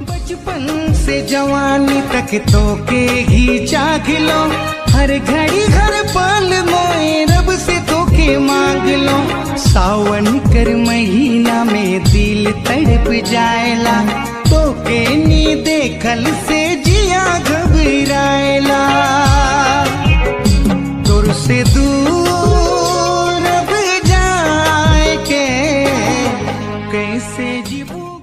बचपन से जवानी तक तो के ही जाग लो। हर घड़ी हर पल मोए रब से तो के मांग लो। सावन कर महीना में दिल तड़प जाएला तो के नी देखल से जिया घबराएला तुर से दूर रब जाए के, कैसे जीवू?